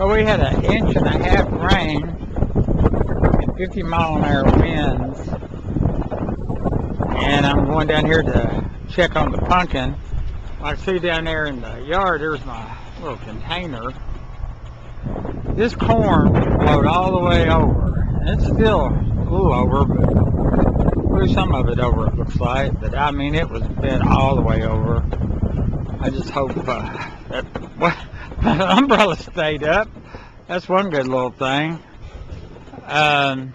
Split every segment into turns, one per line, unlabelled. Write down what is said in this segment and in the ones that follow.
Well, we had an inch and a half rain and 50 mile an hour winds. And I'm going down here to check on the pumpkin. I see down there in the yard, there's my little container. This corn flowed all the way over. It's still little over, but blew some of it over, it looks like. But I mean, it was bent all the way over. I just hope uh, that well, the umbrella stayed up. That's one good little thing. Um,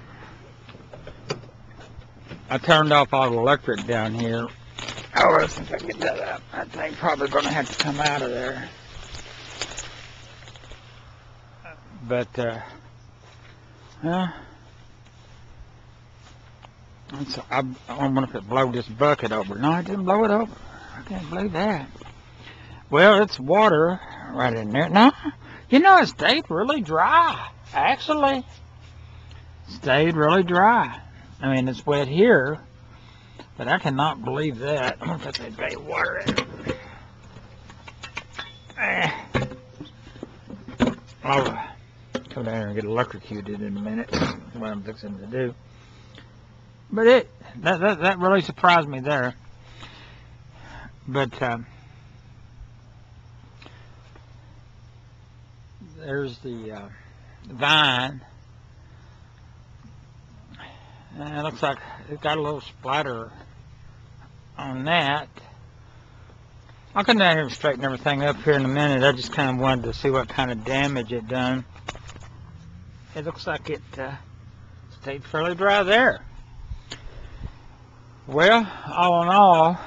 I turned off all the electric down here. Oh, let's see if I can get that up. That thing probably going to have to come out of there. But, uh, yeah. It's, I, I wonder if it blew this bucket over. No, it didn't blow it over. I can't believe that. Well, it's water right in there. No, you know, it stayed really dry. Actually, stayed really dry. I mean, it's wet here, but I cannot believe that. I'm gonna put that bay water in. Eh. I'll uh, go down here and get electrocuted in a minute. What I'm fixing to do. But it that that, that really surprised me there. But um, there's the uh, vine. And it looks like it got a little splatter on that. I'll come down here and straighten everything up here in a minute. I just kind of wanted to see what kind of damage it done. It looks like it uh, stayed fairly dry there. Well, all in all,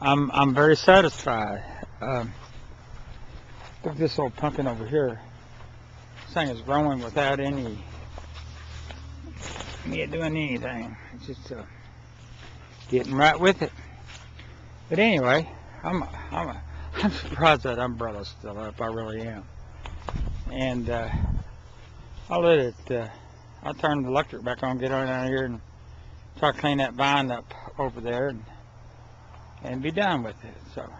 I'm I'm very satisfied. Um, this little pumpkin over here. This thing is growing without any me doing anything. It's just uh, getting right with it. But anyway, I'm I'm I'm surprised that umbrella's still up. I really am. And uh, I'll let it. Uh, I'll turn the electric back on, get on down here, and try to clean that vine up over there, and and be done with it. So.